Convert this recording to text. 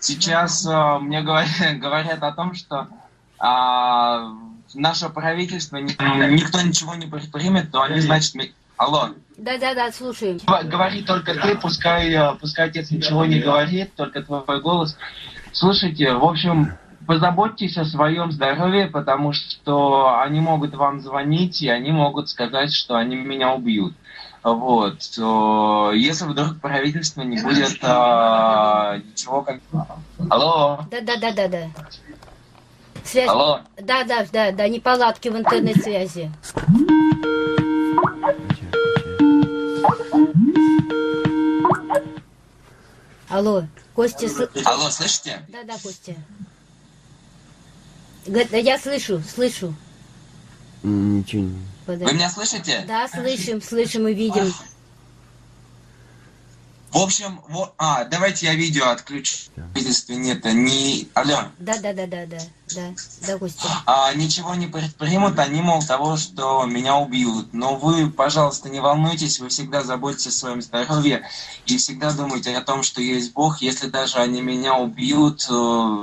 сейчас э, мне говорят, говорят о том, что а, наше правительство ни- никто ничего не предпримет, то они, значит, ми- алло, Да-да-да, слушаем. Говори только ты, пускай, э, пускай отец ничего не говорит, только твой голос. Слушайте, в общем, позаботьтесь о своем здоровье, потому что они могут вам звонить, и они могут сказать, что они меня убьют. Вот. то Если вдруг правительство не будет а, ничего как... Алло, Да-да-да-да-да. Связь... алло. Да-да, да, да, неполадки в интернет-связи. Алло, Костя, Алло, слышите? Да-да, Костя. Да я слышу, слышу. Ничего не... Подожди. Вы меня слышите? Да, слышим, слышим и видим. В общем, вот, а, давайте я видео отключу. Правительство нет, не... Алло. Да, да, да, да, да, да, да, Костя. а, ничего не предпримут, они, мол, того, что меня убьют. Но вы, пожалуйста, не волнуйтесь, вы всегда заботитесь о своем здоровье и всегда думайте о том, что есть Бог. Если даже они меня убьют, э,